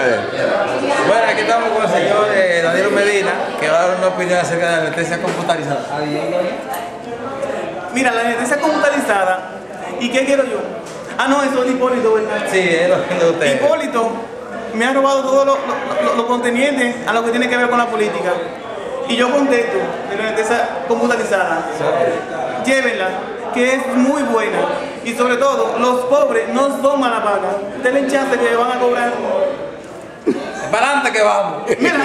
Bueno, aquí estamos con el señor eh, Daniel Medina, que va a dar una opinión acerca de la anestesia computarizada. Mira, la anestesia computarizada, ¿y qué quiero yo? Ah, no, eso es Hipólito, ¿verdad? Sí, es lo de usted. Hipólito me ha robado todos los lo, lo, contendientes a lo que tiene que ver con la política. Y yo contesto de la anestesia computarizada. Llévenla, que es muy buena. Y sobre todo, los pobres no son mala paga. Denle chance que van a cobrar. Que vamos. Mira,